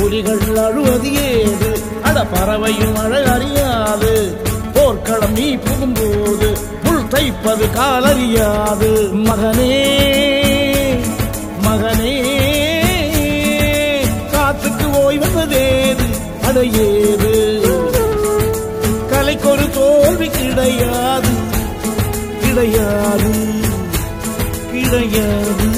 புலிகள் அழுவது ஏது? அட பறவையும் அழகறியாது போர்க்களம் நீ புகும்போது புல் தைப்பது காலறியாது மகனே மகனே காத்துக்கு ஓய்வதேது அடையேது கலைக்கொரு தோல்வி கிடையாது. கிடையாது. கிடையாது.